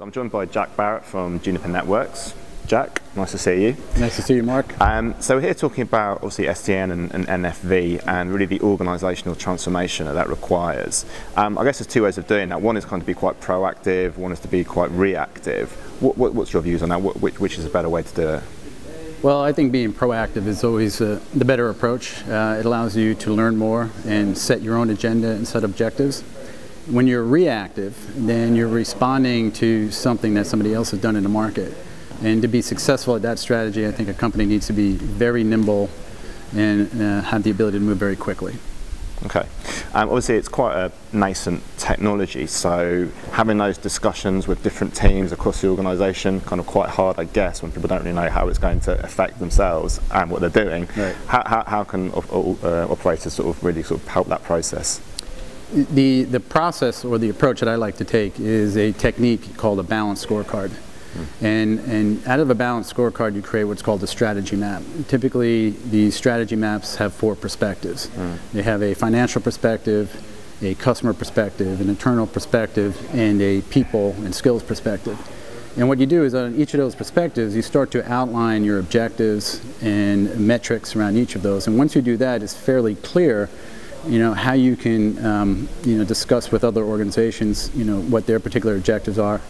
So I'm joined by Jack Barrett from Juniper Networks. Jack, nice to see you. Nice to see you, Marc. Um, so we're here talking about obviously SDN and, and NFV and really the organisational transformation that that requires. Um, I guess there's two ways of doing that. One is kind of to be quite proactive, one is to be quite reactive. What, what, what's your views on that? Which, which, is a better way to do it? Well, I think being proactive is always uh, the better approach. Uh, it allows you to learn more and set your own agenda and set objectives. When you're reactive, then you're responding to something that somebody else has done in the market. And to be successful at that strategy, I think a company needs to be very nimble and uh, have the ability to move very quickly. Okay. Um, obviously, it's quite a nascent technology, so having those discussions with different teams across the organisation, kind of quite hard, I guess, when people don't really know how it's going to affect themselves and what they're doing. Right. How, how, how, can uh, operators sort of really sort of help that process? The, the process or the approach that I like to take is a technique called a balanced scorecard. Mm. And, and out of a balanced scorecard, you create what's called a strategy map. Typically, the strategy maps have four perspectives. Mm. They have a financial perspective, a customer perspective, an internal perspective, and a people and skills perspective. And what you do is on each of those perspectives, you start to outline your objectives and metrics around each of those. And once you do that, it's fairly clear you know, how you can, um, you know, discuss with other organizations, you know, what their particular objectives are.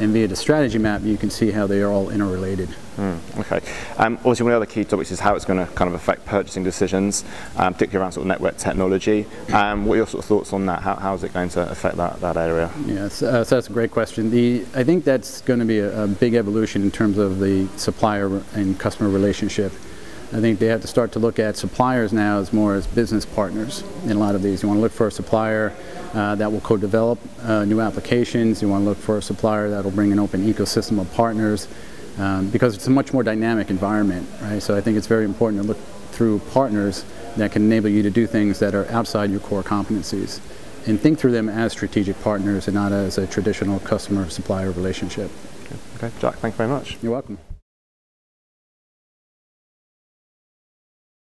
And via the strategy map, you can see how they are all interrelated. Mm, okay. Um, obviously, one of the other key topics is how it's going to kind of affect purchasing decisions, um, particularly around sort of network technology. Um, what are your sort of thoughts on that? How, how is it going to affect that, that area? Yes, uh, so that's a great question. The, I think that's going to be a, a big evolution in terms of the supplier and customer relationship. I think they have to start to look at suppliers now as more as business partners in a lot of these. You want to look for a supplier uh, that will co-develop uh, new applications. You want to look for a supplier that will bring an open ecosystem of partners um, because it's a much more dynamic environment, right? So I think it's very important to look through partners that can enable you to do things that are outside your core competencies and think through them as strategic partners and not as a traditional customer-supplier relationship. Okay, Jack, thank you very much. You're welcome.